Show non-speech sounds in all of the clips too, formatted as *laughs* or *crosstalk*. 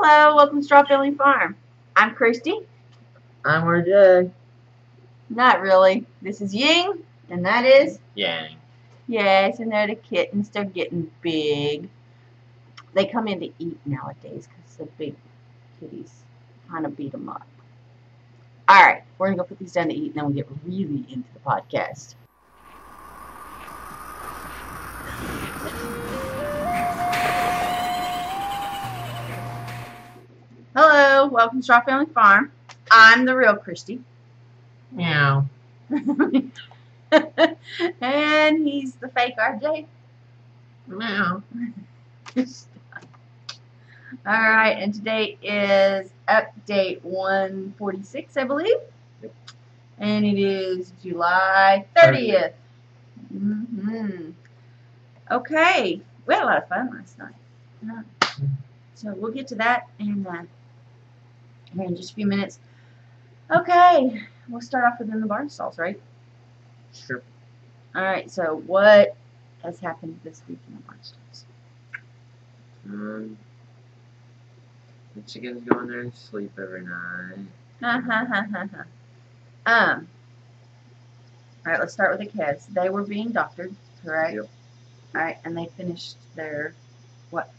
Hello, welcome to Straw Family Farm. I'm Christy. I'm RJ. Not really. This is Ying, and that is Yang. yes, and they're the kittens. They're getting big. They come in to eat nowadays because the big kitties kind of beat them up. All right, we're gonna go put these down to eat, and then we'll get really into the podcast. Hello, welcome to Straw Family Farm. I'm the real Christy. Meow. *laughs* and he's the fake RJ. Meow. *laughs* Alright, and today is update 146, I believe. Yep. And it is July 30th. Mm hmm Okay, we had a lot of fun last night. Yeah. So we'll get to that in, uh, here in just a few minutes. Okay, we'll start off within the barn stalls, right? Sure. Alright, so what has happened this week in the barn stalls? Um, the chickens go in there and sleep every night. Ha ha ha ha ha. Um. Alright, let's start with the kids. They were being doctored, correct? Yep. Alright, and they finished their what?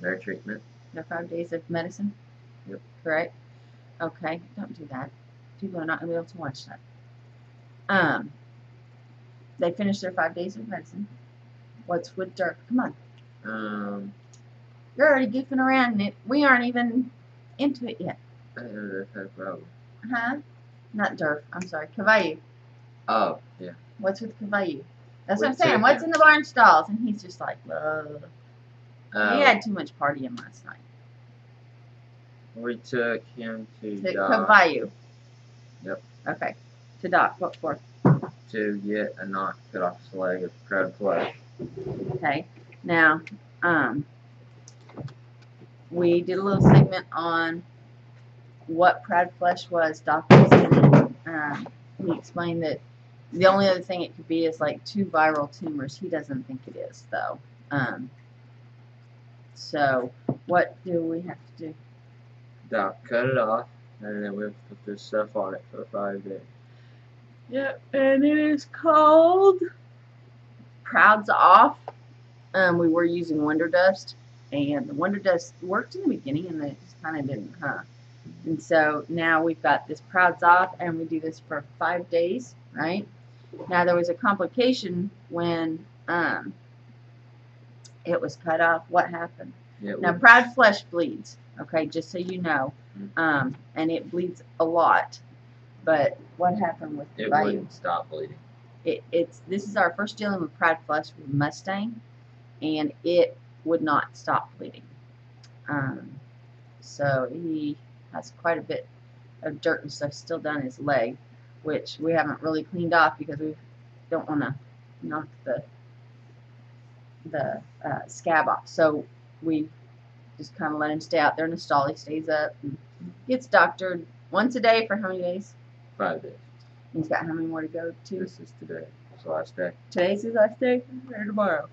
Their treatment. their five days of medicine? Yep. Correct? Okay, don't do that. People are not gonna be able to watch that. Um they finished their five days of medicine. What's with Dirk? Come on. Um, You're already goofing around it we aren't even into it yet. I don't know that's a problem. Huh? Not Dirk, I'm sorry. Cavallu. Oh, yeah. What's with Cavallu? That's what I'm saying. What's in the barn stalls? And he's just like, Ugh. Uh, he had too much partying last night. We took him to To Doc Cavallu. Yep. Okay. To Doc. What for? to get a knot cut off his leg with proud flesh. Okay. Now, um, we did a little segment on what proud flesh was. Doc was in it. Um, he explained that the only other thing it could be is like two viral tumors. He doesn't think it is, though. Um, so, what do we have to do? Doc cut it off, and then we put this stuff on it for five days. Yep, and it is called Proud's Off. Um, we were using Wonder Dust, and the Wonder Dust worked in the beginning, and then it just kind of didn't, huh? And so now we've got this Proud's Off, and we do this for five days, right? Now there was a complication when um, it was cut off. What happened? Yeah, Now, we- proud flesh bleeds, okay, just so you know. Um, and it bleeds a lot. But what happened with the it Bayou? wouldn't stop bleeding. It, it's this is our first dealing with Pride flesh with Mustang, and it would not stop bleeding. Um, so he has quite a bit of dirt and stuff still down his leg, which we haven't really cleaned off because we don't want to knock the the uh, scab off. So we just kind of let him stay out there in the stall. He stays up and gets doctored once a day for how many days? Five days. He's got how many more to go to? This is today. It's the last day. Today's his last day, or tomorrow.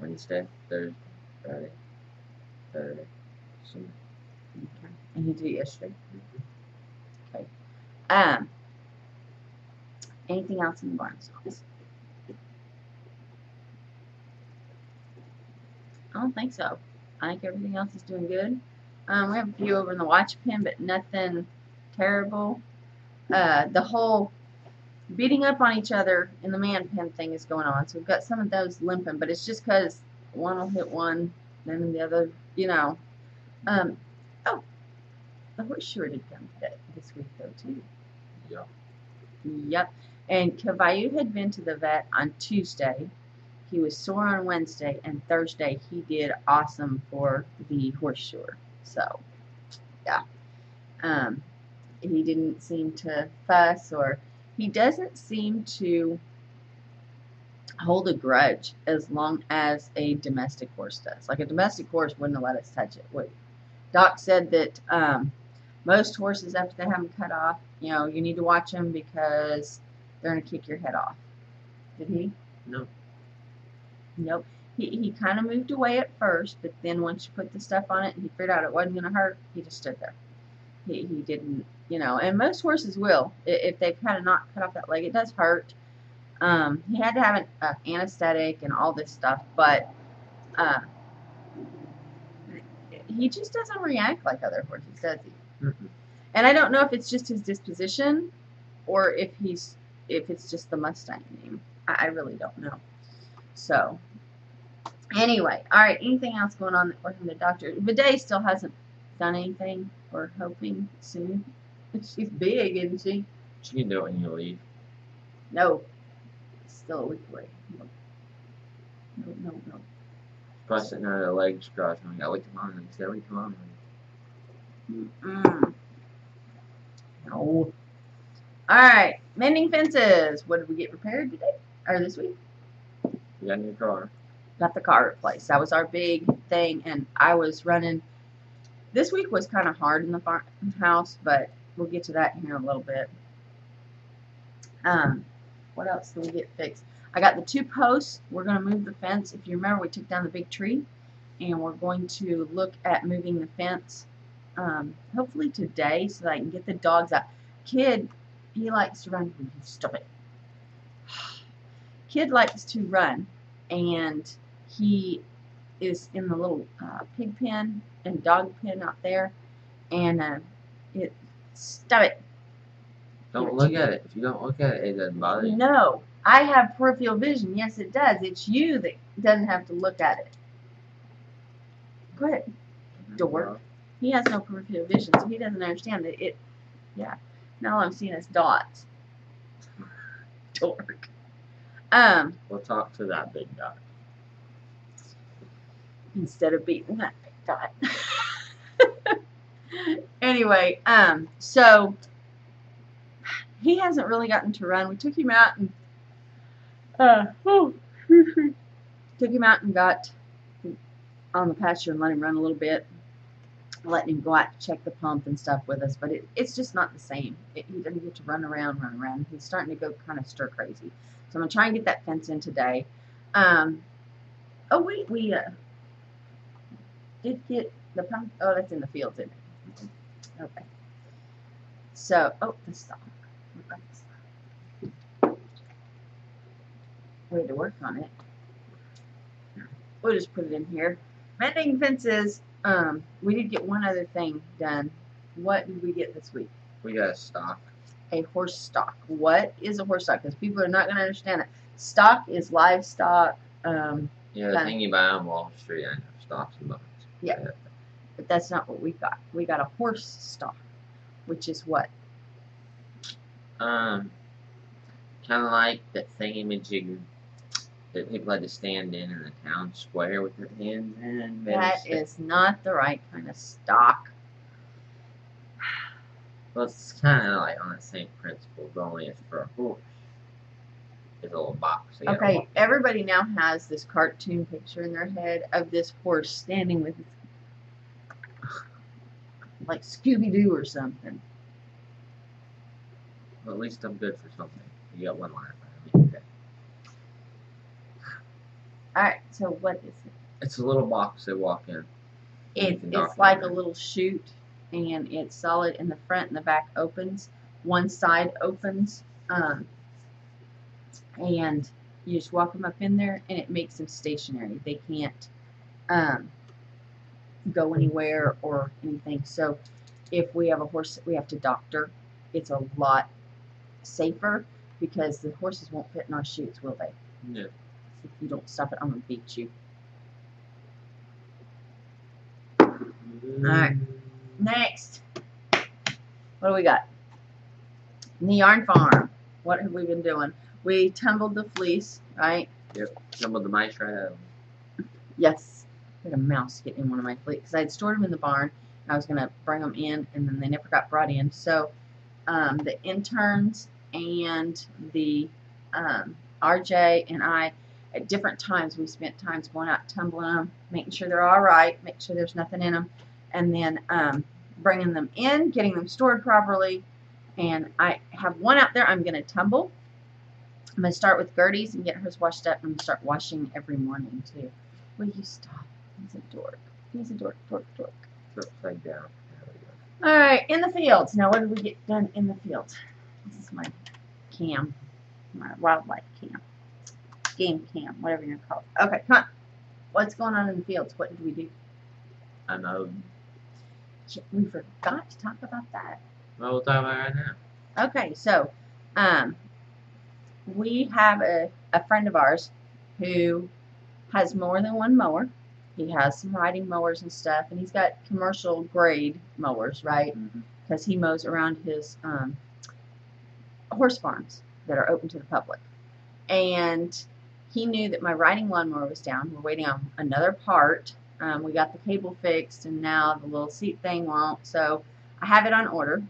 Wednesday, Thursday, Friday, Saturday, Sunday. Okay. And he did it yesterday. Okay. Um. Anything else in the barn stalls? I don't think so. I think everything else is doing good. Um, we have a few over in the watch pen, but nothing terrible. Uh, the whole beating up on each other in the man pen thing is going on. So we've got some of those limping, but it's just because one will hit one, then the other, you know. Um, oh, the horseshoe did come today, this week though too. Yeah. Yep. And Cavallu had been to the vet on Tuesday. He was sore on Wednesday, and Thursday he did awesome for the horseshoe. So, yeah. Um, he didn't seem to fuss, or he doesn't seem to hold a grudge as long as a domestic horse does. Like a domestic horse wouldn't let us touch it. Doc said that um, most horses after they have them cut off, you know, you need to watch them because they're gonna kick your head off. Did he? No. Nope. he, he kind of moved away at first, but then once you put the stuff on it and he figured out it wasn't going to hurt, he just stood there. He, he didn't, you know, and most horses will. If they kind of not cut off that leg, it does hurt. Um, he had to have an uh, anesthetic and all this stuff, but uh, he just doesn't react like other horses, does he? Mm-mm. And I don't know if it's just his disposition or if he's if it's just the Mustang name. I, I really don't know. So anyway, all right. Anything else going on him? The doctor Bidet still hasn't done anything. We're hoping soon. *laughs* She's big, isn't she? She can do it when you leave. No, it's still a week away. No, no, no. no. Probably sitting there, her legs crossed, and I got wait till mom. And said, wait till mom. Mm-mm. No. All right, mending fences. What did we get repaired today or this week? We got a new car. got the car replaced. That was our big thing, and I was running. This week was kind of hard in the farmhouse, but we'll get to that here in a little bit. Um, what else did we get fixed? I got the two posts. We're going to move the fence. If you remember, we took down the big tree, and we're going to look at moving the fence. Um, hopefully today, so that I can get the dogs out. Kid, he likes to run. Stop it. Kid likes to run, and he is in the little uh, pig pen and dog pen out there, and uh, it stop it. Don't look at it. If you don't look at it, it doesn't bother you. No, I have peripheral vision. Yes, it does. It's you that doesn't have to look at it. Go ahead. Dork. He has no peripheral vision, so he doesn't understand that it. Yeah. Now all I'm seeing is dots. *laughs* Dork. Um. We'll talk to that big guy. instead of beating that big dot. *laughs* anyway, um, so he hasn't really gotten to run. We took him out and uh, oh, *laughs* took him out and got on the pasture and let him run a little bit, letting him go out to check the pump and stuff with us. But it, it's just not the same. It, he doesn't get to run around, run around. He's starting to go kind of stir crazy. So I'm gonna try and get that fence in today. Um, oh, we we uh, did get the pump. Oh, that's in the field, isn't it? Okay. So, oh, the stock. We've the stock. We had to work on it. We'll just put it in here. Mending fences. Um, we did get one other thing done. What did we get this week? We got a stock. A horse stock. What is a horse stock? Because people are not going to understand it. Stock is livestock. Um, Yeah, the thing you buy on Wall Street, I know, stocks and bonds. Yeah. but that's not what we got. We got a horse stock, which is what? Um, kind of like that thingy-majig that people had to stand in in the town square with their hands in. That is not the right kind of stock. Well, it's kind of like on the same principle, but only it's for a horse. It's a little box. gotta Okay, everybody now has this cartoon picture in their head of this horse standing with its like Scooby Doo or something. Well, at least I'm good for something. You got one out. Okay. Alright, so what is it? It's a little box they walk in. You It's can it's document like a little chute and it's solid in the front and the back opens. One side opens, um, and you just walk them up in there and it makes them stationary. They can't um, go anywhere or anything. So if we have a horse that we have to doctor, it's a lot safer because the horses won't fit in our chutes, will they? Yeah. If you don't stop it, I'm gonna beat you. Alright. Next, what do we got? In the yarn farm, what have we been doing? We tumbled the fleece, right? Some of the mice right out. Yes. I had a mouse get in one of my fleece because I had stored them in the barn. And I was gonna bring them in, and then they never got brought in. So um, the interns and the um, RJ and I, at different times, we spent times going out tumbling them, making sure they're all right, make sure there's nothing in them, and then um, bringing them in, getting them stored properly. And I have one out there I'm going to tumble. I'm going to start with Gertie's and get hers washed up. I'm going to start washing every morning too. Will you stop? He's a dork. He's a dork, dork, dork. Upside down. There we go. All right, in the fields. Now, what did we get done in the fields? This is my cam, my wildlife cam, game cam, whatever you're gonna call it. Okay, come on. What's going on in the fields? What did we do? I know. We forgot to talk about that. Well, we'll talk about it right now. Okay, so um, we have a, a friend of ours who has more than one mower. He has some riding mowers and stuff, and he's got commercial grade mowers, right? Because he mows around his um, horse farms that are open to the public. And he knew that my riding lawnmower was down. We're waiting on another part. Um, we got the cable fixed, and now the little seat thing won't. So I have it on order.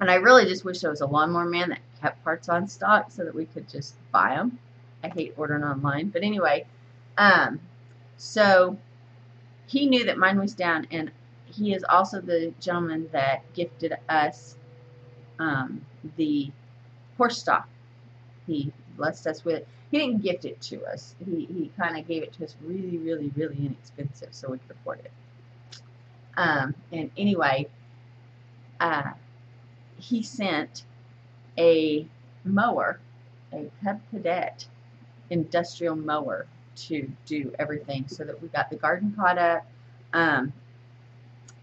And I really just wish there was a lawnmower man that kept parts on stock so that we could just buy them. I hate ordering online. But anyway, um, so he knew that mine was down, and he is also the gentleman that gifted us um, the horse stock. He blessed us with. He didn't gift it to us. He he kind of gave it to us really, really, really inexpensive, so we could afford it. Um, and anyway, uh, he sent a mower, a Cub Cadet industrial mower to do everything so that we got the garden caught up. Um,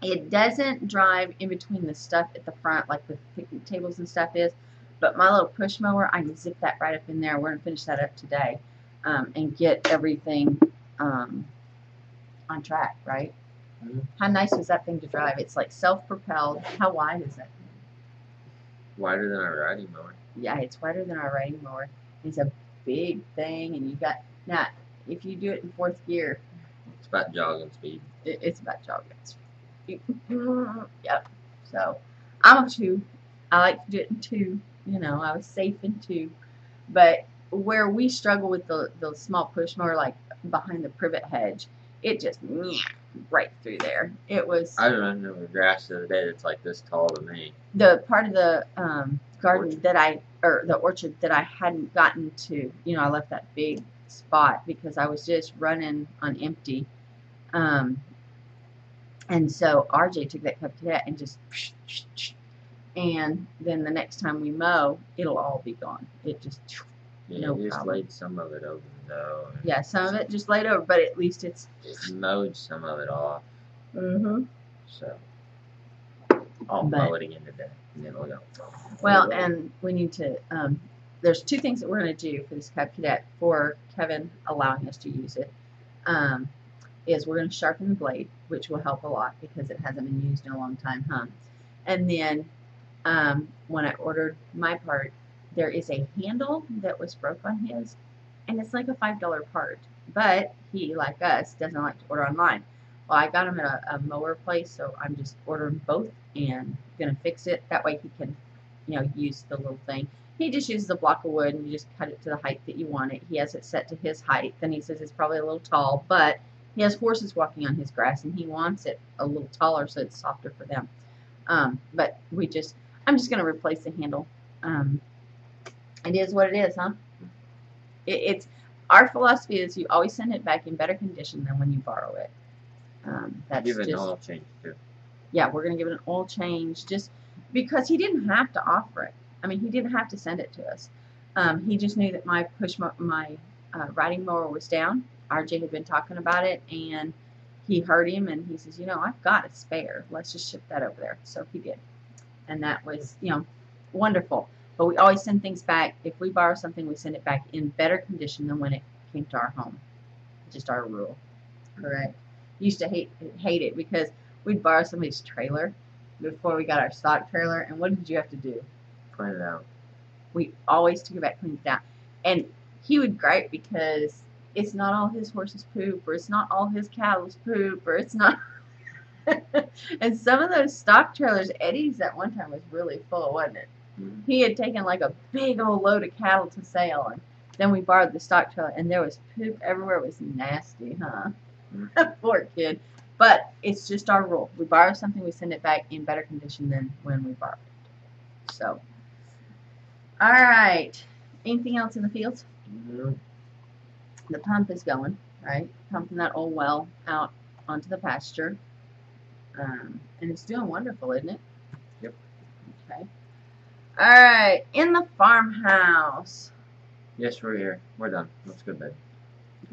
it doesn't drive in between the stuff at the front like the picnic tables and stuff is, but my little push mower, I can zip that right up in there. We're going to finish that up today um, and get everything um, on track, right? Mhm. How nice was that thing to drive? It's like self-propelled. How wide is that? Wider than our riding mower. Yeah, it's wider than our riding mower. It's a big thing, and you got now. If you do it in fourth gear, It's about jogging speed. it, it's about jogging. Speed. *laughs* yep. So I'm a two. I like to do it in two. You know, I was safe in two, but where we struggle with the the small push mower, like behind the privet hedge, it just right through there. It was I running over grass the other day that's like this tall to me. the part of the um, garden that I or the orchard that I hadn't gotten to. You know, I left that big spot because I was just running on empty. Um, and so RJ took that Cub Cadet and just and then the next time we mow, it'll all be gone. It just Yeah, No just problem. laid some of it over though. yeah, some of it just laid over, but at least it's It mowed some of it off. mm-hmm. So I'll But- mow it again today. And then we'll go. Well, and we need to. Um, there's two things that we're going to do for this Cub Cadet for Kevin allowing us to use it. Um, is we're going to sharpen the blade, which will help a lot because it hasn't been used in a long time, huh? And then um, when I ordered my part, there is a handle that was broke on his, and it's like a five dollar part. But he, like us, doesn't like to order online. Well, I got him at a, a mower place, so I'm just ordering both and gonna fix it. That way he can, you know, use the little thing. He just uses a block of wood and you just cut it to the height that you want it. He has it set to his height. Then he says it's probably a little tall, but he has horses walking on his grass and he wants it a little taller so it's softer for them. Um, but we just, I'm just gonna replace the handle. Um, it is what it is, huh? It, it's our philosophy is you always send it back in better condition than when you borrow it. Um, that's Give it an just oil change too. yeah, we're gonna give it an oil change just because he didn't have to offer it. I mean, he didn't have to send it to us. Um, he just knew that my push mo- my uh, riding mower was down. RJ had been talking about it, and he heard him, and he says, "You know, I've got a spare. Let's just ship that over there." So he did, and that was you know wonderful. But we always send things back. If we borrow something, we send it back in better condition than when it came to our home. Just our rule. Correct. Used to hate hate it because we'd borrow somebody's trailer before we got our stock trailer, and what did you have to do? Clean it out. We always took it back, cleaned it down, and he would gripe because it's not all his horses poop, or it's not all his cows poop, or it's not. *laughs* and some of those stock trailers, Eddie's at one time was really full, wasn't it? Mhm. He had taken like a big old load of cattle to sale, and then we borrowed the stock trailer, and there was poop everywhere. It was nasty, huh? *laughs* Poor kid. But it's just our rule. We borrow something, we send it back in better condition than when we borrowed it. So, all right. Anything else in the fields? Mhm. The pump is going. right? Pumping that old well out onto the pasture. Um, and it's doing wonderful, isn't it? Yep. Okay. All right, in the farmhouse. Yes, we're here. We're done. Let's go to bed.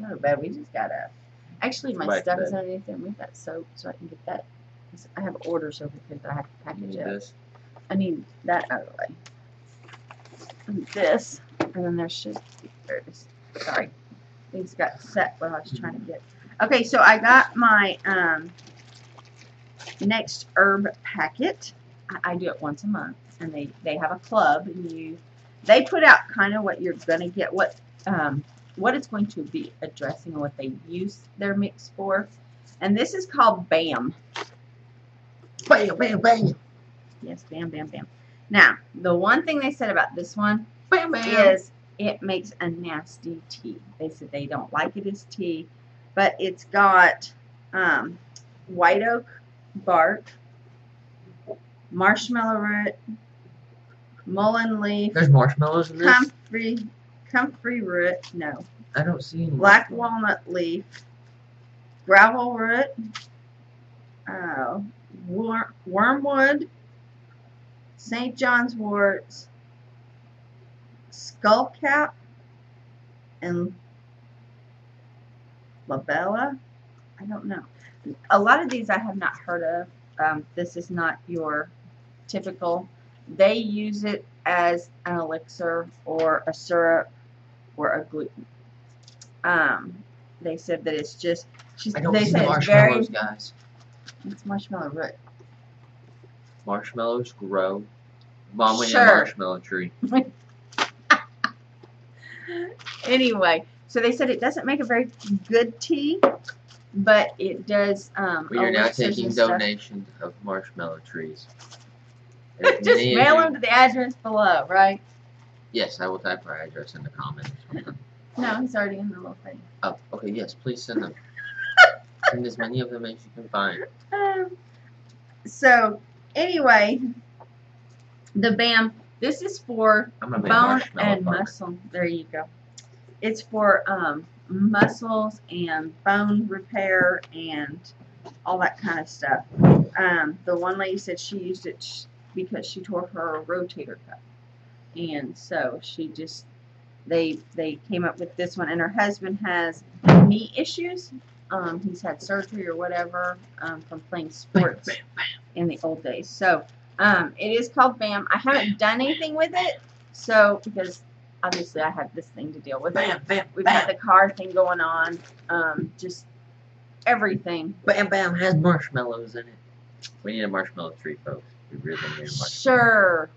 Go to bed. We just gotta. Actually, my stuff is underneath there. We've got soap, so I can get that. I have orders over here that I have to You package need up. this? I need that out of the way. And this, and then there should be, there it is. Sorry. Things got set what I was trying to get. Okay, so I got my um, next herb packet. I, I do it once a month, and they, they have a club, and you, they put out kind of what you're going to get, what um, what it's going to be addressing and what they use their mix for. And this is called BAM. Bam, bam, bam. Yes, bam, bam, bam. Now, the one thing they said about this one Bam, bam. is it makes a nasty tea. They said they don't like it as tea, but it's got um, white oak bark, marshmallow root, mullein leaf, There's marshmallows in this? comfrey, comfrey root, no, I don't see any. black walnut leaf, gravel root, uh, wor- wormwood, St. John's worts, skullcap, and lobelia. I don't know. A lot of these I have not heard of. Um, this is not your typical. They use it as an elixir or a syrup or a gluten. Um, they said that it's just. She's, I don't they see said the it's very. guys. It's marshmallow root. Marshmallows grow. Mom, we need Sure. a marshmallow tree. *laughs* Anyway, so they said it doesn't make a very good tea, but it does. Um, We are now taking donations of marshmallow trees. *laughs* Just mail them to the address below, right? Yes, I will type our address in the comments. *laughs* No, he's already in the little thing. Oh, okay, yes, please send them. *laughs* send as many of them as you can find. Um, so anyway, the BAM. This is for I'm gonna be a bone and farmer. muscle. There you go. It's for um, muscles and bone repair and all that kind of stuff. Um, the one lady said she used it because she tore her rotator cuff, and so she just they they came up with this one. And her husband has knee issues. Um, he's had surgery or whatever um, from playing sports Bam, bam, in the old days. So um, it is called BAM. I haven't done anything with it, so because obviously I have this thing to deal with. Bam, bam, We've bam. got the car thing going on, um, just everything. Bam Bam has marshmallows in it. We need a marshmallow tree, folks. We really need a marshmallow. Sure.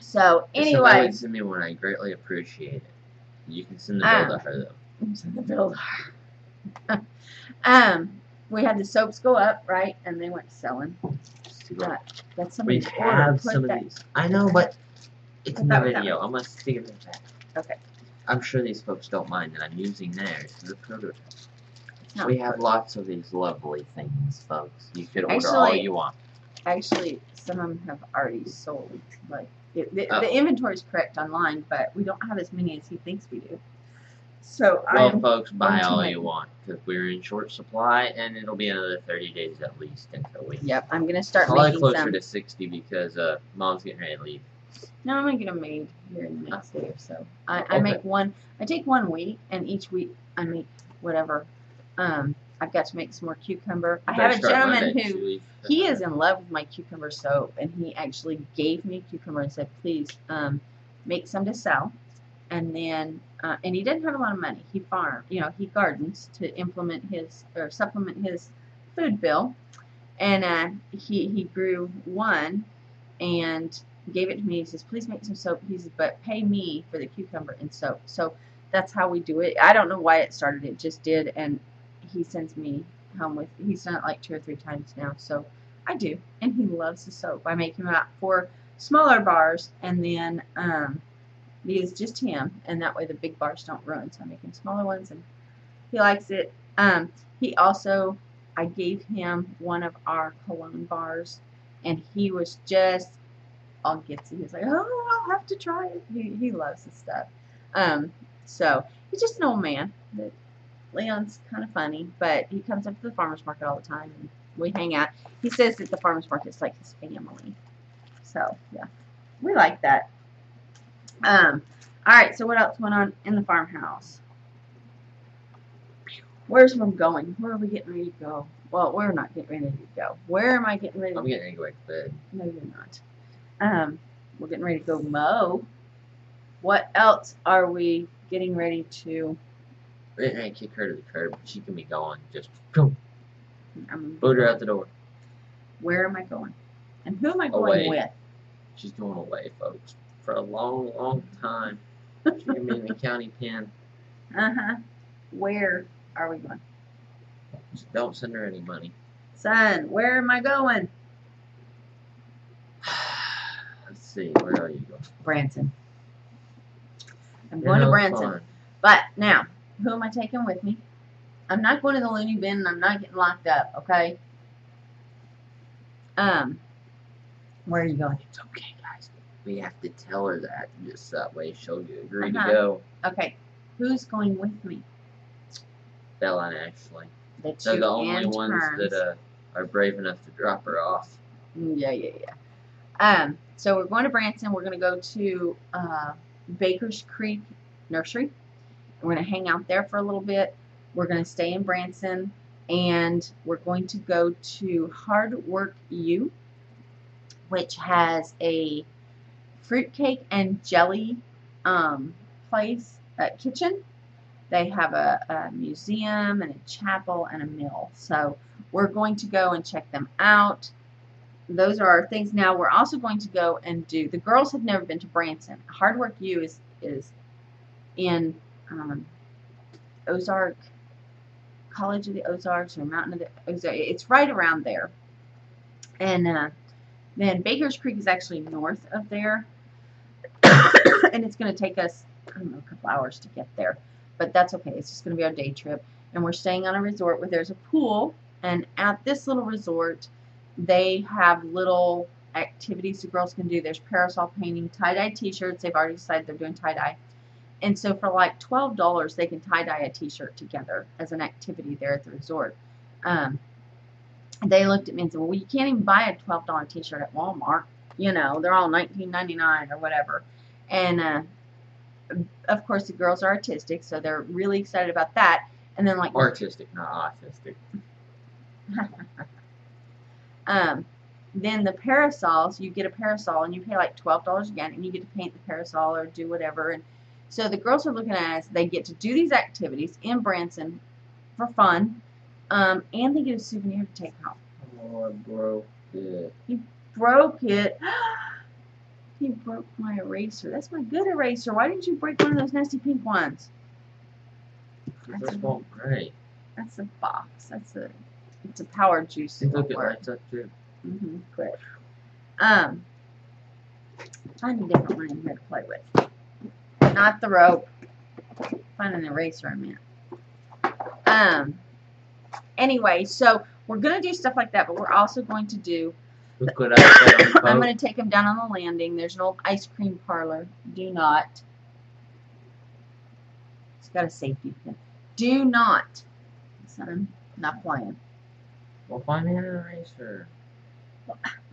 So If anyway, would send me one, I greatly appreciate it. You can send the Ah. bill to her though. to the builder. *laughs* um, we had the soaps go up, right, and they went selling. That, that's We have some of these. I know, but it's in the video. I'm gonna stick it in the. Okay. I'm sure these folks don't mind that I'm using theirs as a prototype. No, we have lots of these lovely things, folks. You could order all Actually- you want. Actually, some of them have already sold. Like it, the, Oh. the inventory is correct online, but we don't have as many as he thinks we do. So Well, I'm folks, buy all make- you want because we're in short supply, and it'll be another 30 days at least until we. yep. I'm gonna start Probably making closer some. to 60 because uh, mom's getting ready to leave. No, I'm gonna get them made here in the next day or so. I, I Okay. make one. I take one week, and each week I make whatever. Um, I've got to make some more cucumber. I have a gentleman who he is in love with my cucumber soap, and he actually gave me cucumber and said, "Please, um, make some to sell." And then, uh, and he didn't have a lot of money. He farm, you know, he gardens to implement his or supplement his food bill, and uh, he he grew one, and gave it to me. He says, "Please make some soap." He says, "But pay me for the cucumber and soap." So that's how we do it. I don't know why it started. It just did, and he sends me home with. He's done it like two or three times now. So I do, and he loves the soap. I make him out for smaller bars, and then um, use just him, and that way the big bars don't ruin. So I make him smaller ones, and he likes it. Um, he also, I gave him one of our cologne bars, and he was just all gitsy. He's like, "Oh, I'll have to try it." He he loves the stuff. Um, so he's just an old man that Leon's kind of funny, but he comes up to the farmer's market all the time and we hang out. He says that the farmer's market's like his family. So, yeah. We like that. Um, alright, so what else went on in the farmhouse? Where's mom going? Where are we getting ready to go? Well, we're not getting ready to go. Where am I getting ready to go? I'm getting ready to go to bed. No, you're not. Um, we're getting ready to go mow. What else are we getting ready to? We're getting ready to kick her to the curb. She can be gone. Just boom, Um, boot her out the door. where am I going? And who am I going Away. with? She's going away, folks, for a long, long time. She's gonna be in the county pen. Uh huh. Where are we going? Just don't send her any money. Son, where am I going? Let's see, where are you going? Branson. I'm going to Branson. fine. But now, who am I taking with me? I'm not going to the loony bin and I'm not getting locked up, okay? Um, where are you going? It's okay, guys. We have to tell her that, just that way she'll agree Uh-huh. to go. Okay, who's going with me? Bella and Ashley. The 2 They're the only ones that uh, are brave enough to drop her off. Mm, Yeah, yeah, yeah. Um, so we're going to Branson. We're going to go to uh, Baker's Creek Nursery. We're going to hang out there for a little bit. We're going to stay in Branson, and we're going to go to Hard Work U, which has a fruitcake and jelly um, place uh, kitchen. They have a, a museum and a chapel and a mill. So we're going to go and check them out those are our things. Now we're also going to go and do. The girls have never been to Branson. Hard Work U is is in um, Ozark College of the Ozarks or Mountain of the Ozarks. It's right around there. And uh, then Baker's Creek is actually north of there, *coughs* and it's going to take us I don't know a couple hours to get there, but that's okay. It's just going to be our day trip, and we're staying on a resort where there's a pool. And at this little resort, they have little activities the girls can do. There's parasol painting, tie-dye t-shirts. They've already decided they're doing tie-dye. And so for like $12, they can tie-dye a t-shirt together as an activity there at the resort. Um, they looked at me and said, well, you can't even buy a $12 t-shirt at Walmart. You know, they're all $19.99 or whatever. And, uh, of course, the girls are artistic, so they're really excited about that. And then, like, Artistic, not autistic. *laughs* Um, then the parasols, you get a parasol and you pay like twelve dollars again, and you get to paint the parasol or do whatever. And so the girls are looking at it as they get to do these activities in Branson for fun, um, and they get a souvenir to take home. Oh, I broke it. Broke it. *gasps* he broke my eraser. That's my good eraser. Why didn't you break one of those nasty pink ones? That's a-. That's a box. That's a. It's a power juice. It look, it lights up too. Mm-hmm. Quit. Um, find a different one in here to play with. Not the rope. Find an eraser, I meant. Um, anyway, so we're going to do stuff like that, but we're also going to do, Look what I said on the *coughs* I'm going to take them down on the landing. There's an old ice cream parlor. Do not. It's got a safety pin. Do not. Son, not playing. We'll find an eraser.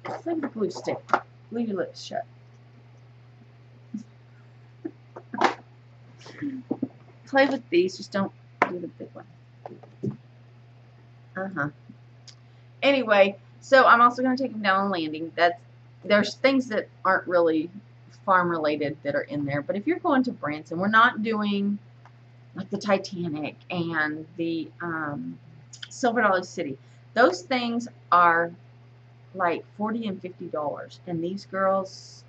Play with the glue stick. Glue your lips shut. Play with these, just don't do the big one. Uh huh. Anyway, so I'm also going to take them down on landing. That's there's things that aren't really farm related that are in there. But if you're going to Branson, we're not doing like the Titanic and the um, Silver Dollar City. Those things are like forty and fifty dollars, and these girls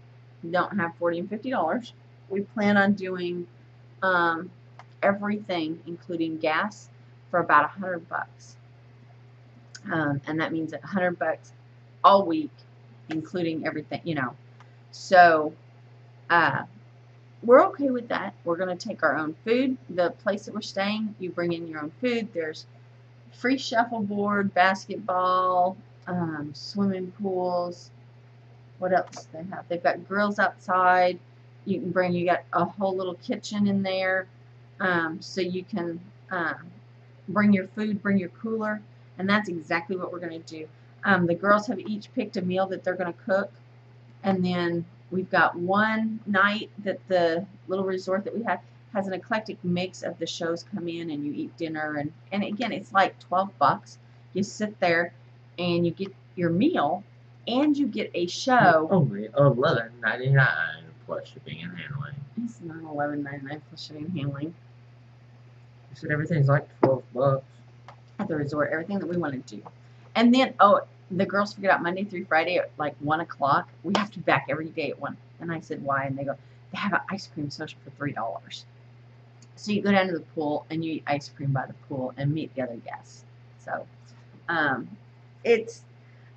don't have forty and fifty dollars. We plan on doing um, everything, including gas, for about a hundred bucks, um, and that means a hundred bucks all week, including everything, you know. So uh, we're okay with that. We're gonna take our own food. The place that we're staying, you bring in your own food. There's free shuffleboard, basketball, um, swimming pools. What else they have? They've got grills outside. You can bring. You got a whole little kitchen in there, um, so you can um, bring your food, bring your cooler, and that's exactly what we're going to do. Um, the girls have each picked a meal that they're going to cook, and then we've got one night that the little resort that we have has an eclectic mix of the shows come in and you eat dinner and and again it's like 12 bucks. You sit there and you get your meal and you get a show. Oh, Only oh, eleven ninety nine plus shipping and handling. it's not 11.99 plus shipping and handling. You said everything's like twelve bucks. at the resort everything that we want to do. And then oh the girls figured out monday through friday at like 1 o'clock we have to back every day at 1 and i said why? And they go they have an ice cream social for three dollars so you go down to the pool and you eat ice cream by the pool and meet the other guests so um, it's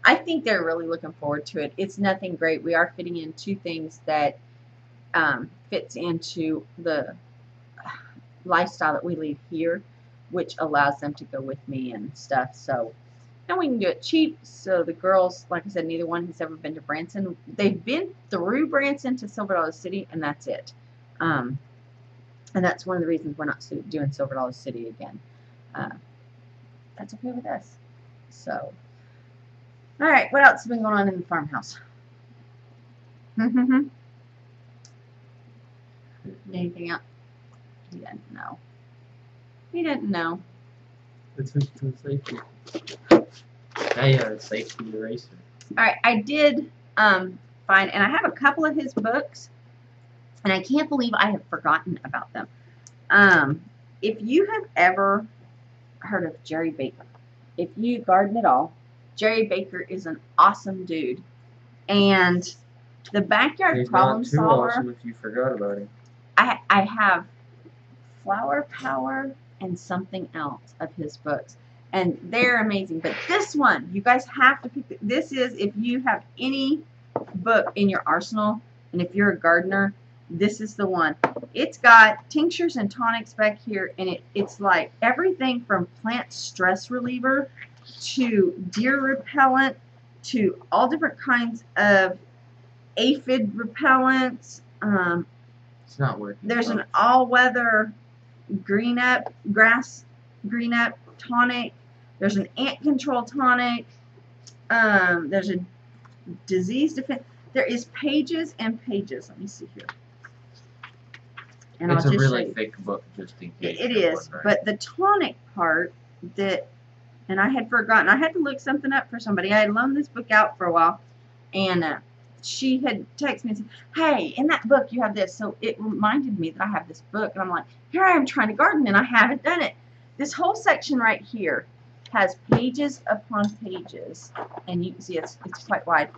i think they're really looking forward to it it's nothing great we are fitting in two things that um, fits into the lifestyle that we lead here which allows them to go with me and stuff. So, and we can do it cheap. So the girls, like I said, neither one has ever been to Branson. They've been through Branson to Silver Dollar City, and that's it. Um, and that's one of the reasons we're not doing Silver Dollar City again. Uh, that's okay with us. So, all right, what else has been going on in the farmhouse? *laughs* Anything else? He didn't know. He didn't know. It's to the safety. Now you have a safety eraser. All right, I did um, find, and I have a couple of his books, and I can't believe I have forgotten about them. Um, if you have ever heard of Jerry Baker, if you garden at all, Jerry Baker is an awesome dude, and the backyard He's problem not too solver. awesome if you forgot about him. I I have Flower Power and something else of his books, and they're amazing. But this one, you guys have to pick. This is if you have any book in your arsenal, and if you're a gardener, this is the one. It's got tinctures and tonics back here, and it it's like everything from plant stress reliever to deer repellent to all different kinds of aphid repellents. Um, It's not working. there's an all-weather green up grass green up tonic. There's an ant control tonic. Um, there's a disease defense. There is pages and pages. Let me see here. And it's I'll a just show really you. thick book, just in case. It you're wondering. but the tonic part that, and I had forgotten. I had to look something up for somebody. I had loaned this book out for a while, and uh, she had texted me and said, "Hey, in that book you have this." So it reminded me that I have this book, and I'm like, "Here I am trying to garden, and I haven't done it." This whole section right here has pages upon pages, and you can see it's it's quite wide,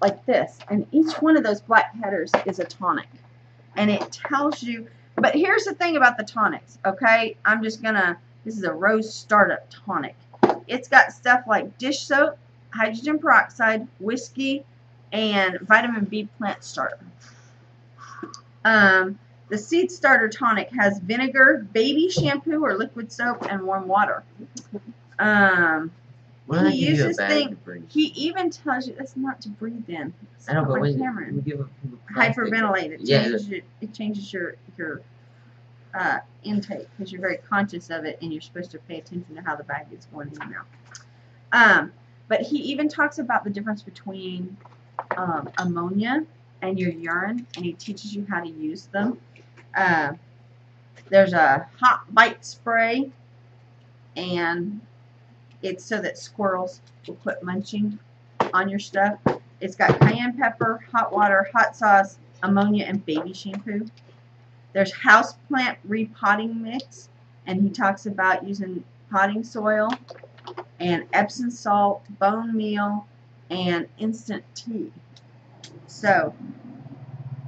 like this, and each one of those black headers is a tonic, and it tells you but here's the thing about the tonics, okay? I'm just gonna, this is a Rose Startup tonic. It's got stuff like dish soap, hydrogen peroxide, whiskey, and vitamin B plant starter. Um, the seed starter tonic has vinegar, baby shampoo or liquid soap, and warm water. Um, He you a uses bag thing- to breathe? he even tells you that's not to breathe in. It's I know, but wait, Cameron we give plastic. hyperventilate. It Yeah, changes your, it changes your your uh, intake because you're very conscious of it and you're supposed to pay attention to how the bag is going in and out. Um, but he even talks about the difference between um, ammonia and your urine, and he teaches you how to use them. Uh, there's a hot bite spray, and it's so that squirrels will quit munching on your stuff. It's got cayenne pepper, hot water, hot sauce, ammonia, and baby shampoo. There's houseplant repotting mix, and he talks about using potting soil and Epsom salt, bone meal, and instant tea. So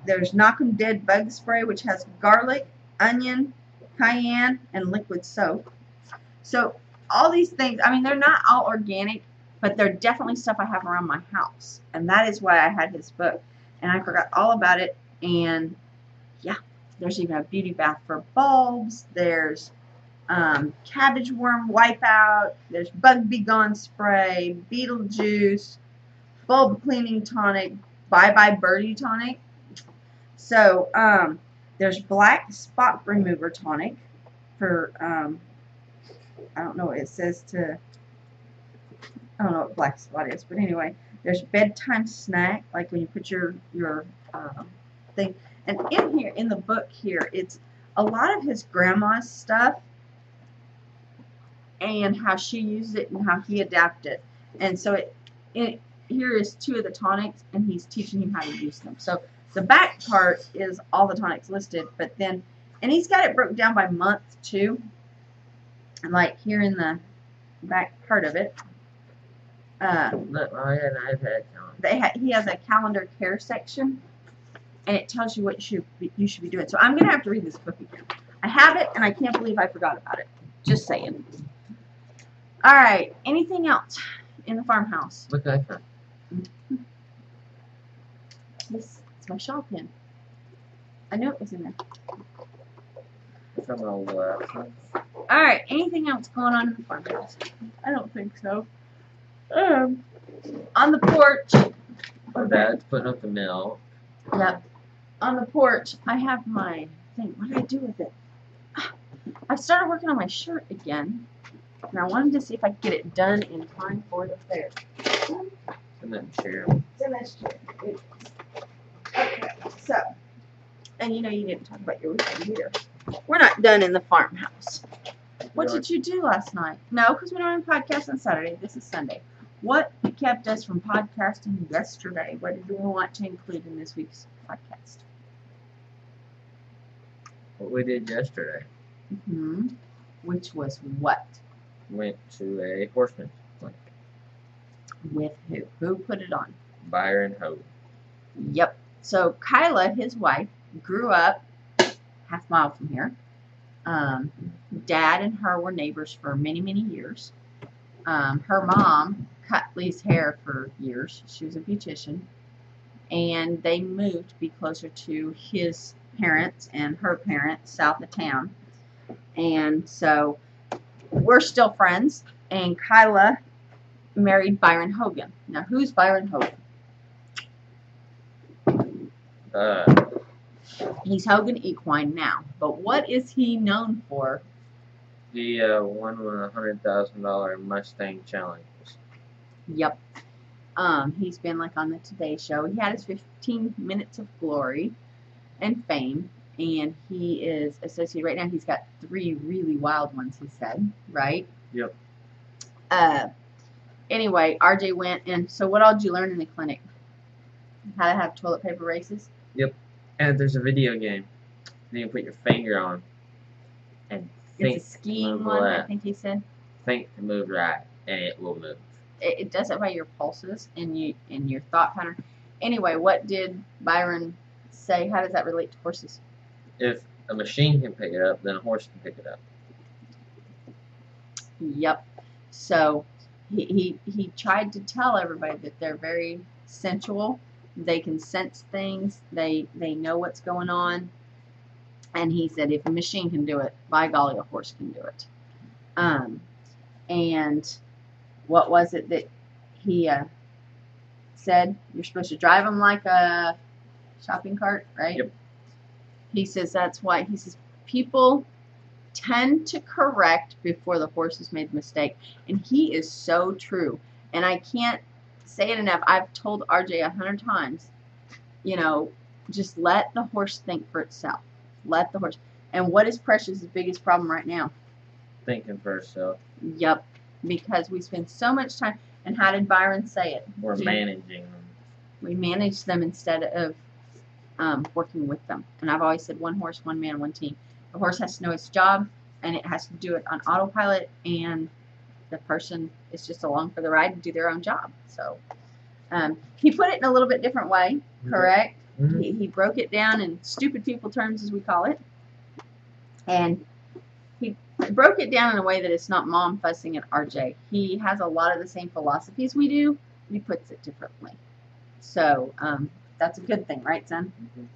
there's Knock 'em Dead bug spray, which has garlic, onion, cayenne, and liquid soap. So all these things, I mean, they're not all organic, but they're definitely stuff I have around my house. And that is why I had his book. And I forgot all about it. And yeah, there's even a beauty bath for bulbs. There's um, cabbage worm wipeout. There's bug be gone spray, beetle juice, bulb cleaning tonic, bye bye birdie tonic. So um, there's black spot remover tonic for um, I don't know what it says to. I don't know what black spot is, but anyway, there's bedtime snack, like when you put your your um, thing. And in here, in the book here, it's a lot of his grandma's stuff and how she used it and how he adapted. And so it, it here is two of the tonics, and he's teaching him how to use them. So the back part is all the tonics listed, but then, and he's got it broke down by month too. Like here in the back part of it, uh, Look, I had an iPad they ha- he has a calendar care section, and it tells you what you should be, you should be doing. So I'm gonna have to read this book again. I have it, and I can't believe I forgot about it. Just saying. All right. Anything else in the farmhouse? Look. This is my shawl pin. I knew it was in there. Some old uh, All right. Anything else going on in the farmhouse? I don't think so. Um, on the porch. My dad's putting up the mill. Yep. On the porch, I have my thing. What did I do with it? I started working on my shirt again, and I wanted to see if I could get it done in time for the fair. in that chair. It's in this chair. Okay, so, and you know you didn't talk about your weekend either. We're not done in the farmhouse. What did you do last night? No, because we don't have a podcast on Saturday. This is Sunday. What kept us from podcasting yesterday? What did we want to include in this week's podcast? What we did yesterday. hmm Which was what? Went to a horseman clinic. With who? Who put it on? Byron Hogue. Yep. So Kyla, his wife, grew up half mile from here. Um, Dad and her were neighbors for many, many years. Um, her mom cut Lee's hair for years. She was a beautician. And they moved to be closer to his parents and her parents south of town. And so we're still friends. And Kyla married Byron Hogan. Now, who's Byron Hogan? Uh, He's Hogan Equine now, but what is he known for? the uh, one with a hundred thousand dollar Mustang challenge. Yep. Um, he's been like on the Today Show. He had his 15 minutes of glory and fame, and he is associated right now. He's got three really wild ones. He said, right? Yep. Uh, anyway, RJ went, and so what all did you learn in the clinic? How to have toilet paper races? And there's a video game. And you can put your finger on and think, It's a skiing move one, I think he said. think to move right, and it will move. it, it does it by your pulses and you and your thought pattern. Anyway, what did Byron say? How does that relate to horses? If a machine can pick it up, then a horse can pick it up. Yep. So he he, he tried to tell everybody that they're very sensual. They can sense things. They they know what's going on. And he said, if a machine can do it, by golly, a horse can do it. Um, and what was it that he uh, said? You're supposed to drive them like a shopping cart, right? Yep. He says that's why. He says people tend to correct before the horse has made the mistake. And he is so true. And I can't say it enough. I've told RJ a hundred times, you know, just let the horse think for itself. Let the horse. And what is Precious' biggest problem right now? Thinking for herself. Yep. Because we spend so much time. And how did Byron say it? We're Jim? managing them. We manage them instead of um, working with them. And I've always said one horse, one man, one team. The horse has to know its job, and it has to do it on autopilot, and the person is just along for the ride and do their own job. So um, he put it in a little bit different way, correct? Mhm. He, he broke it down in stupid people terms, as we call it. And he broke it down in a way that it's not mom fussing at RJ. He has a lot of the same philosophies we do, but he puts it differently. So um, that's a good thing, right, son? Mhm.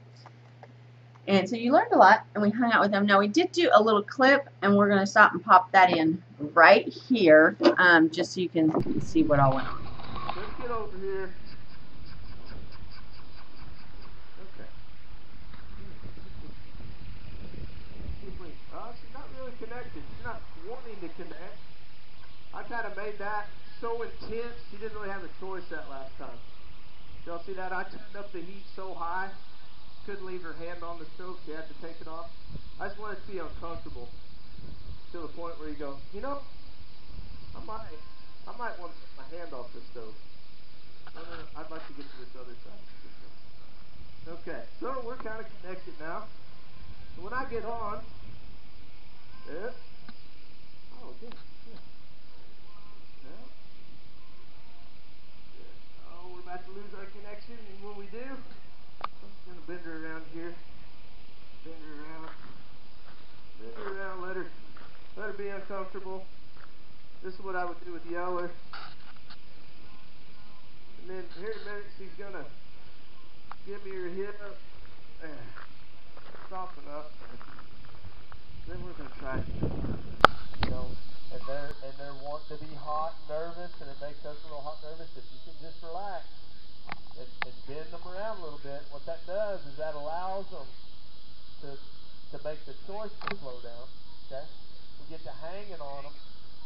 And so you learned a lot, and we hung out with them. Now we did do a little clip, and we're going to stop and pop that in right here, um, just so you can see what all went on. Let's get over here. Okay. Oh, she's not really connected. She's not wanting to connect. I kind of made that so intense, she didn't really have a choice that last time. Y'all see that? I turned up the heat so high, couldn't leave her hand on the stove. She had to take it off. I just wanted to be uncomfortable to the point where you go, you know, I might, I might want to take my hand off the stove. I'd like to get to this other side. Okay, so we're kind of connected now. So when I get on, yeah. Oh, yeah, yeah. Yeah. Oh, we're about to lose our connection, and when we do, gonna bend her around here. Bend her around. Bend her around. Let her, let her be uncomfortable. This is what I would do with Yeller. And then here in a minute, she's gonna give me her hip and soften up. Then we're gonna try, you know, and they're and they're to be hot nervous, and it makes us a little hot nervous. If you can just relax and, and bend them around a little bit, what that does is that allows them to to make the choice to slow down. Okay, we get to hanging on them,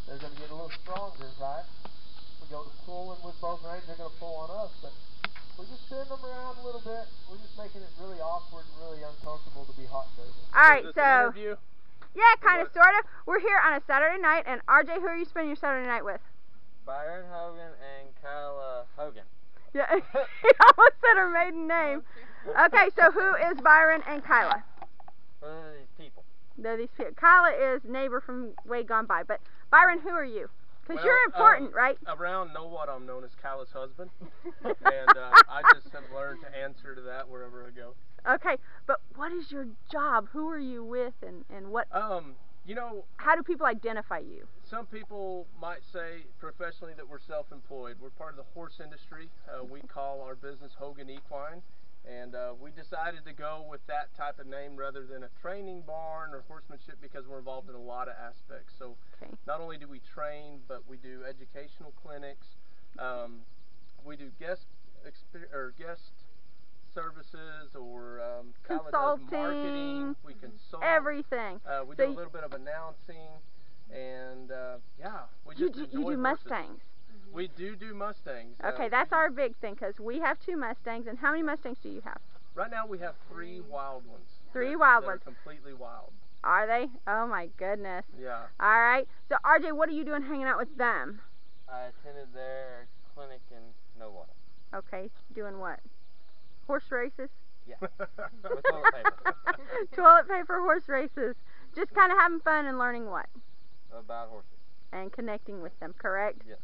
they're gonna get a little stronger, right? We go to pulling with both reins, they're gonna pull on us, but we're just bending them around a little bit. We're just making it really awkward and really uncomfortable to be hot and. All right, Is this an so interview? yeah, kind of, sort of. We're here on a Saturday night, and RJ, who are you spending your Saturday night with? Byron Hogan and Kyla Hogan. Yeah, *laughs* he almost said her maiden name. Okay, so who is Byron and Kyla? What are these people? They're these people. Kyla is neighbor from way gone by, but Byron, who are you? Because Well, you're important, um, right? Around know what I'm known as Kyla's husband, *laughs* and uh, I just have learned to answer to that wherever I go. Okay, but what is your job? Who are you with, and and what? Um, you know, How do people identify you? some people might say professionally that we're self-employed. We're part of the horse industry. Uh, we call our business Hogan Equine, and uh, we decided to go with that type of name rather than a training barn or horsemanship because we're involved in a lot of aspects. So Okay. not only do we train, but we do educational clinics. Um, we do guest exper- or guest services or um, Kyla does Consulting, marketing. We consult. Everything. Uh, we So do a little bit of announcing, and uh, yeah, we You just do, enjoy you do horses. Mustangs. We do do Mustangs. uh, Okay, we that's our big thing because we have two Mustangs. And how many Mustangs do you have? Right now we have three wild ones. Three that- wild that are ones. completely wild. Are they? Oh my goodness. Yeah. All right. So RJ, what are you doing hanging out with them? I attended their clinic in Noble. Okay, doing what? Horse races? Yeah. *laughs* Toilet paper. *laughs* Toilet paper horse races. Just kind of having fun and learning what? About horses. And connecting with them, correct? Yes.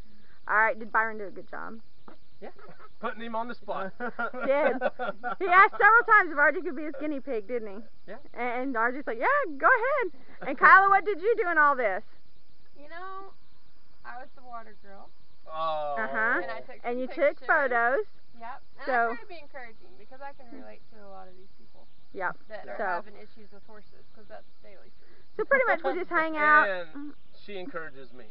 All right, did Byron do a good job? Yeah. Putting him on the spot. *laughs* Did. He asked several times if RJ could be his guinea pig, didn't he? Yeah. And RJ's like, yeah, go ahead. And Kyla, what did you do in all this? You know, I was the water girl, Oh. Uh-huh. and I took And some you took photos. Yep. And So- I try to be encouraging because I can relate to a lot of these people Yep. that are So- having issues with horses because that's daily for me. So pretty much we just hang *laughs* out. And she encourages me.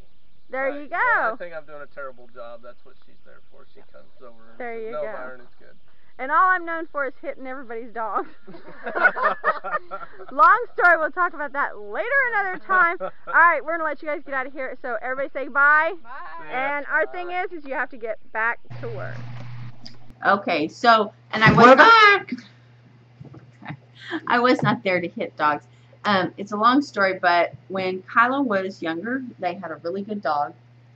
There Right. you When I think I'm doing a terrible job. That's what she's there for. She comes over and There says, you "No, go. Byron, it's good." And all I'm known for is hitting everybody's dogs. *laughs* *laughs* Long story. We'll talk about that later another time. All right, we're gonna let you guys get out of here. So everybody say bye. Bye. And our thing is, is you have to get back to work. Okay, so and I was back. *laughs* I was not there to hit dogs. Um, it's a long story, but when Kyla was younger, they had a really good dog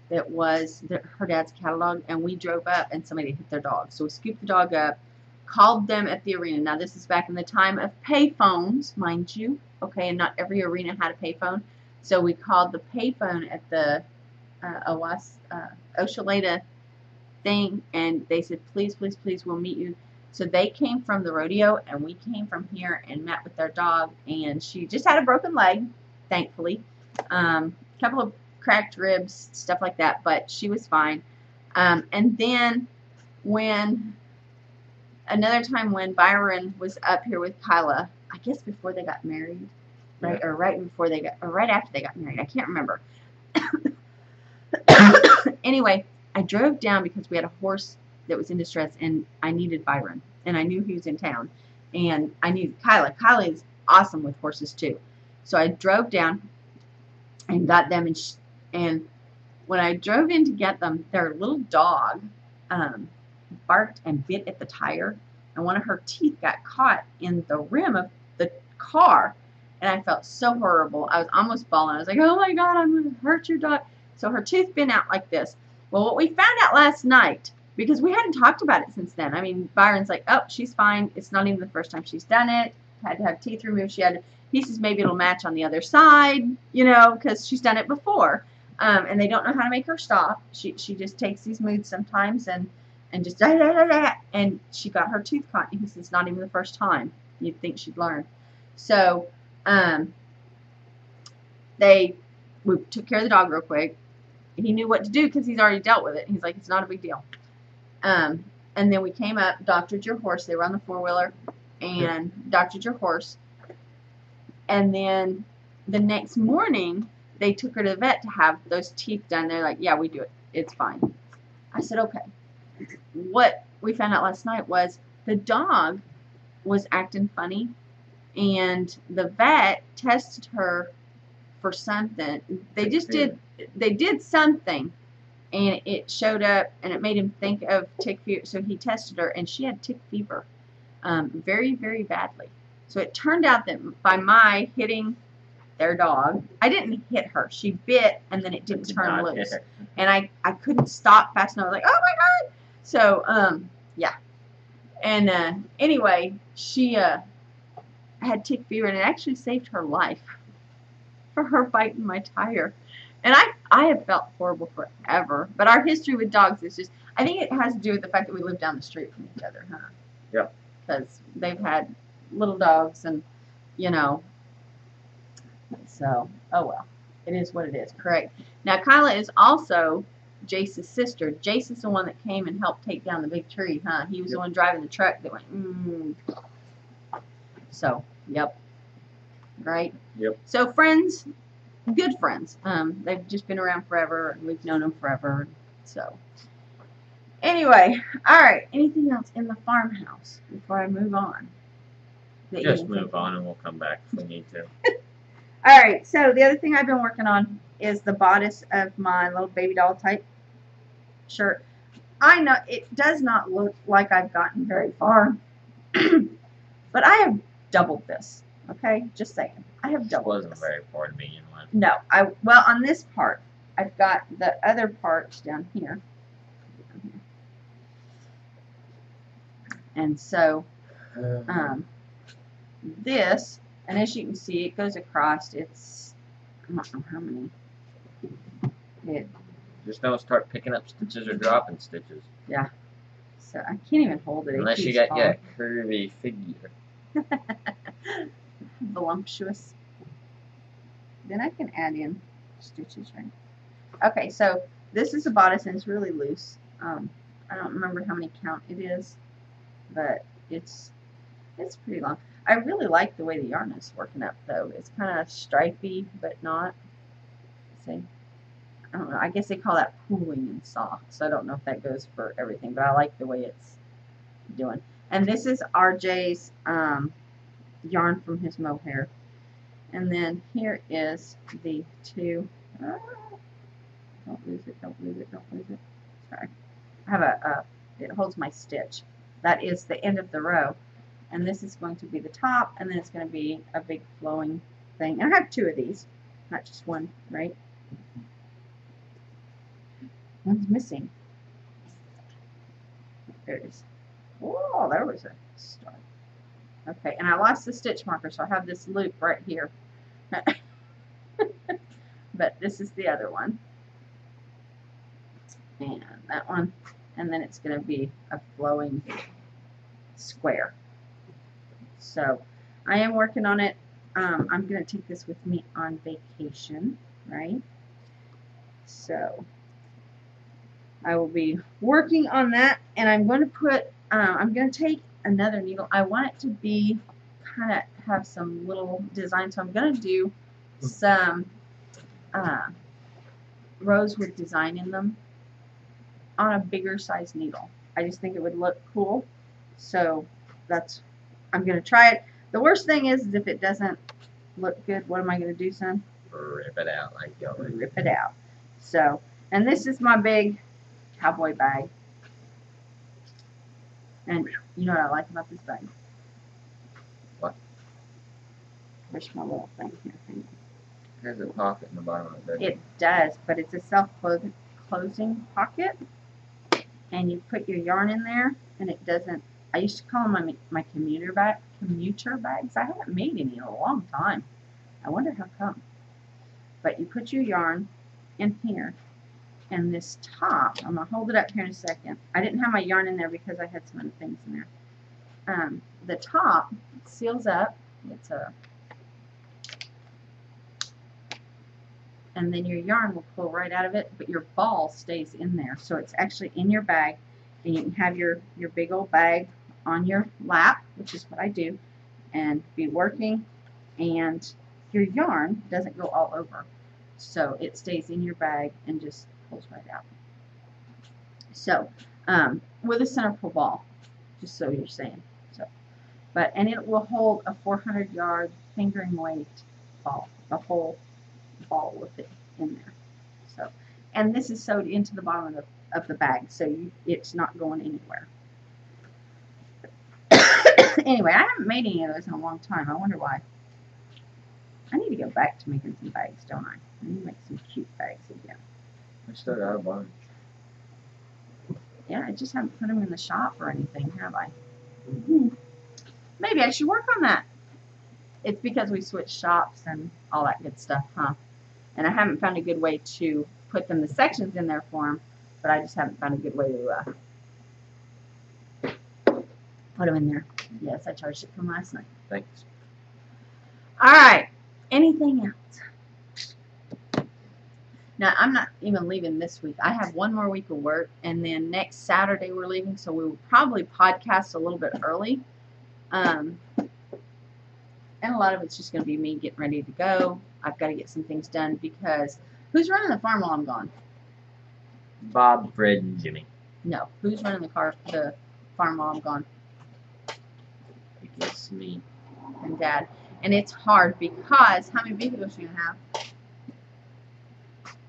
that was the, her dad's catalog, and we drove up and somebody hit their dog. So we scooped the dog up, called them at the arena. Now this is back in the time of payphones, mind you. Okay, and not every arena had a payphone, so we called the payphone at the uh, Owas, uh, Oshaleta thing, and they said, please, please, please, we'll meet you. So they came from the rodeo, and we came from here and met with their dog, and she just had a broken leg, thankfully, um, a couple of cracked ribs, stuff like that, but she was fine. Um, and then when another time when Byron was up here with Kyla, I guess before they got married, right, or right before they got, or right after they got married, I can't remember. *coughs* anyway, I drove down because we had a horse that was in distress and I needed Byron and I knew he was in town and I needed Kyla. Kyla is awesome with horses too. So I drove down and got them and sh- and when I drove in to get them, their little dog um, barked and bit at the tire, and one of her teeth got caught in the rim of the car. And I felt so horrible. I was almost bawling. I was like, oh my God, I'm going to hurt your dog. So her tooth been out like this. Well, what we found out last night, because we hadn't talked about it since then. I mean, Byron's like, oh, she's fine. It's not even the first time she's done it. Had to have teeth removed. She had pieces. Maybe it'll match on the other side, you know, because she's done it before. Um, and they don't know how to make her stop. She she just takes these moods sometimes and and just da da da da. And she got her tooth caught. Says it's not even the first time. You'd think she'd learn. So um, they we took care of the dog real quick. He knew what to do because he's already dealt with it. He's like, it's not a big deal. Um, and then we came up, doctored your horse. They were on the four wheeler, and doctored your horse. And then the next morning, they took her to the vet to have those teeth done. They're like, yeah, we do it. It's fine. I said, okay. What we found out last night was the dog was acting funny, and the vet tested her for something. They just did they did something. And it showed up and it made him think of tick fever. So he tested her and she had tick fever um, very very badly. So it turned out that by my hitting their dog i didn't hit her. She bit and then it didn't Did turn loose. and i i couldn't stop fast enough. I was like oh my god. So um yeah. And uh anyway she uh had tick fever and it actually saved her life for her biting my tire and I, I have felt horrible forever. But our history with dogs is just, I think it has to do with the fact that we live down the street from each other, huh? Yep. Because they've had little dogs and, you know, so, oh well. It is what it is, correct. Now, Kyla is also Jace's sister. Jace is the one that came and helped take down the big tree, huh? He was the one driving the truck that went, mm. So, yep. Right? Yep. So, friends, good friends. Um, they've just been around forever, and we've known them forever. So, anyway, all right. Anything else in the farmhouse before I move on? Just move on and we'll come back if we need to. *laughs* All right. So the other thing I've been working on is the bodice of my little baby doll type shirt. I know it does not look like I've gotten very far, *clears throat* but I have doubled this. Okay, just saying. I have It doubled wasn't this. very far to begin with. No, I well on this part, I've got the other parts down here. And so um, this, and as you can see, it goes across. It's I don't know how many. It Just don't start picking up stitches or dropping stitches. Yeah. So I can't even hold it. it Unless you got yeah, curvy figure. *laughs* voluptuous. Then I can add in stitches, right? Okay, so this is a bodice and it's really loose. Um, I don't remember how many count it is, but it's it's pretty long. I really like the way the yarn is working up though. It's kind of stripy, but not. See, I don't know. I guess they call that pooling and soft, so I don't know if that goes for everything, but I like the way it's doing. And this is RJ's um, yarn from his mohair. And then here is the two. ah, don't lose it, don't lose it, don't lose it. Sorry. I have a, uh, it holds my stitch. That is the end of the row. And this is going to be the top, and then it's going to be a big flowing thing. And I have two of these, not just one, right? One's missing. There it is. Oh, there was a start. Okay, and I lost the stitch marker, so I have this loop right here. *laughs* but this is the other one. And that one. And then it's going to be a flowing square. So I am working on it. Um, I'm going to take this with me on vacation, right? So I will be working on that, and I'm going to put, uh, I'm going to take another needle. I want it to be kind of have some little design, so I'm going to do some uh, rows with design in them on a bigger size needle. I just think it would look cool, so that's, I'm going to try it. The worst thing is, is if it doesn't look good, what am I going to do, son? Rip it out like you rip it out. So, And this is my big cowboy bag. And you know what I like about this bag? What? There's my little thing here. Hang on. Has a pocket in the bottom of it. It does, but it's a self-closing pocket. And you put your yarn in there, and it doesn't. I used to call them my, my commuter bag, commuter bags. I haven't made any in a long time. I wonder how come. But you put your yarn in here, and this top. I'm gonna hold it up here in a second. I didn't have my yarn in there because I had some other things in there. Um, the top seals up. It's a and then your yarn will pull right out of it, but your ball stays in there. So it's actually in your bag, and you can have your, your big old bag on your lap, which is what I do, and be working, and your yarn doesn't go all over. So it stays in your bag and just pulls right out. So, um, with a center pull ball, just so you're saying. So, but, and it will hold a 400 yard fingering weight ball, the whole ball with it in there. So, and this is sewed into the bottom of the, of the bag, so you, it's not going anywhere. *coughs* anyway, I haven't made any of those in a long time. I wonder why. I need to go back to making some bags, don't I? I need to make some cute bags again. I started out a bunch. Yeah, I just haven't put them in the shop or anything, have I? Hmm. Maybe I should work on that. It's because we switched shops and all that good stuff, huh? And I haven't found a good way to put them the sections in there for them, but I just haven't found a good way to uh, put them in there. Yes, I charged it from last night. Thanks. All right. Anything else? Now, I'm not even leaving this week. I have one more week of work, and then next Saturday we're leaving, so we will probably podcast a little bit early. Um, and a lot of it's just going to be me getting ready to go. I've got to get some things done because who's running the farm while I'm gone? Bob, Fred, and Jimmy. No, who's running the car, the farm while I'm gone? I guess me. And Dad. And it's hard because how many vehicles are you gonna have?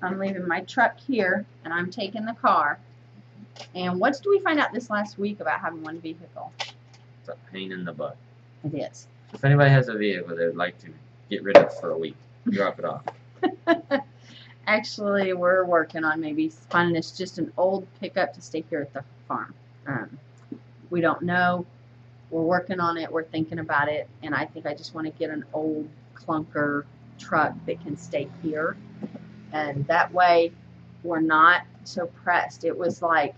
I'm leaving my truck here, and I'm taking the car. And what did we find out this last week about having one vehicle? It's a pain in the butt. It is. If anybody has a vehicle they would like to get rid of for a week, drop it off. *laughs* Actually, we're working on maybe finding us just an old pickup to stay here at the farm. Um, we don't know. We're working on it. We're thinking about it, and I think I just want to get an old clunker truck that can stay here, and that way we're not so pressed. It was like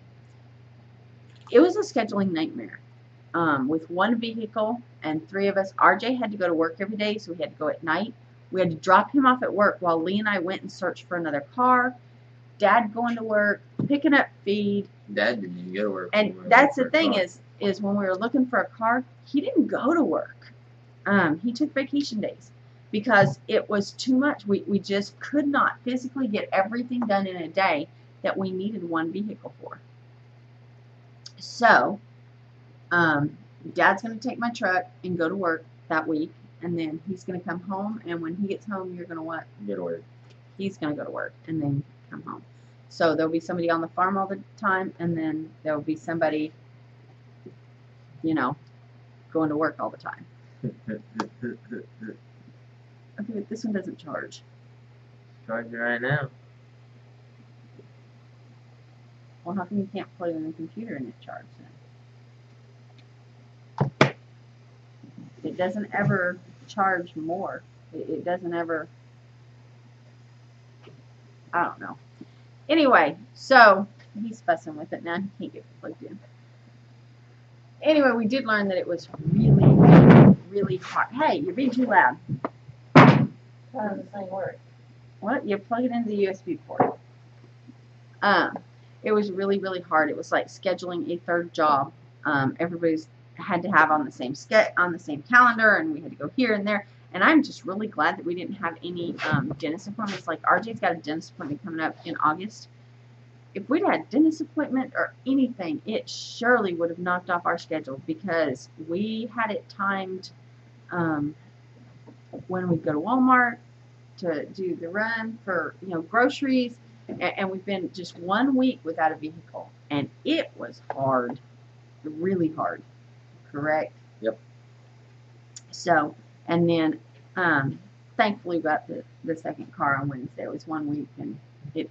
it was a scheduling nightmare. Um, with one vehicle and three of us, RJ had to go to work every day, so we had to go at night. We had to drop him off at work while Lee and I went and searched for another car. Dad going to work, picking up feed, Dad didn't even go to work. and we that's the looking for a thing is is when we were looking for a car, he didn't go to work. Um, he took vacation days because it was too much. We we just could not physically get everything done in a day that we needed one vehicle for. So, um, Dad's going to take my truck and go to work that week, and then he's going to come home. And when he gets home, you're going to what? Get to work. he's going to go to work and then come home. So there'll be somebody on the farm all the time, and then there'll be somebody, you know, going to work all the time. *laughs* Okay, but this one doesn't charge. It right now. Well, how come you can't plug in the computer and it charges then? It doesn't ever charge more. It, it doesn't ever. I don't know. Anyway, so he's fussing with it now. He can't get plugged in. Anyway, we did learn that it was really, really, hard. Hey, you're being too loud. How does this thing work? What? You plug it into the USB port. Um, it was really, really hard. It was like scheduling a third job. Um, everybody's had to have on the same ske- on the same calendar, and we had to go here and there. And I'm just really glad that we didn't have any um, dentist appointments. Like RJ's got a dentist appointment coming up in August. If we'd had dentist appointment or anything, it surely would have knocked off our schedule because we had it timed um, when we go to Walmart to do the run for you know groceries and, and we've been just one week without a vehicle, and it was hard, really hard. Correct. Yep. So, and then, um, thankfully, we got the the second car on Wednesday. It was one week, and it.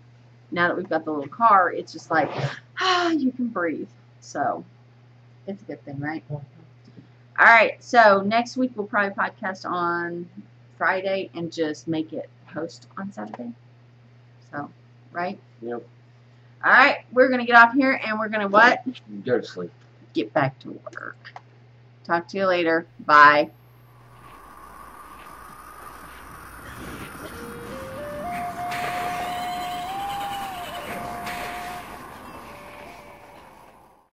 Now that we've got the little car, it's just like, ah, *sighs* you can breathe. So, it's a good thing, right? All right. So next week we'll probably podcast on Friday and just make it post on Saturday. So, right? Yep. All right. We're gonna get off here and we're gonna what? Go to sleep. Get back to work. Talk to you later. Bye.